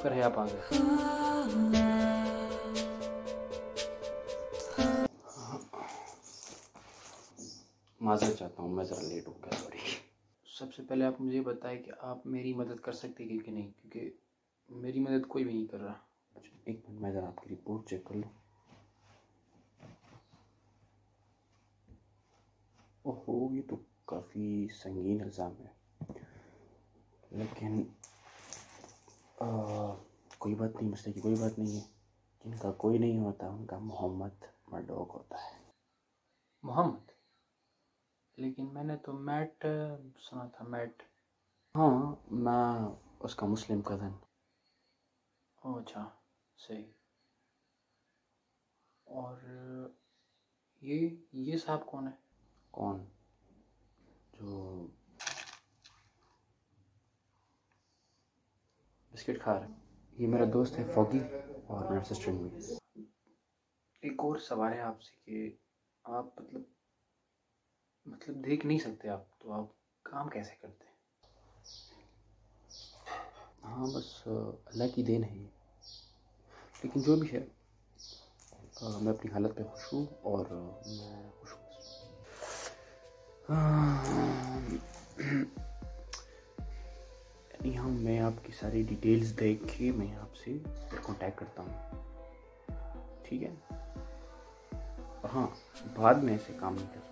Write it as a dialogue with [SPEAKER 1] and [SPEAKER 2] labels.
[SPEAKER 1] शुक्र है आप आ गए माजर चाहता हूँ मैं ज़रा लेट हो गया सॉरी सबसे पहले आप मुझे बताएँ कि आप मेरी मदद कर सकते हैं कि नहीं क्योंकि मेरी मदद कोई भी नहीं कर रहा। एक मिनट मैं ज़रा आपकी रिपोर्ट चेक कर लूँ। ओहो ये तो काफ़ी संगीन इल्ज़ाम है। लेकिन आ, कोई बात नहीं मसले की कोई बात नहीं है। जिनका कोई नहीं होता उनका मोहम्मद मरडोक होता है। मोहम्मद? लेकिन मैंने तो मैट सुना था मैट। हाँ मैं उसका मुस्लिम कज़न। ओह अच्छा सही। और ये ये साहब कौन है? कौन? जो बिस्किट खा रहे है। ये मेरा दोस्त है फॉगी और मेरा सिस्टर भी एक और सवाल है आपसे कि आप मतलब मतलब देख नहीं सकते आप तो आप काम कैसे करते हैं? हाँ बस अल्लाह की देन है लेकिन जो भी है आ, मैं अपनी हालत पे खुश हूँ और मैं खुश हूँ। यहाँ मैं आपकी सारी डिटेल्स देख के मैं आपसे कांटेक्ट करता हूँ। ठीक है? हाँ बाद में ऐसे काम नहीं कर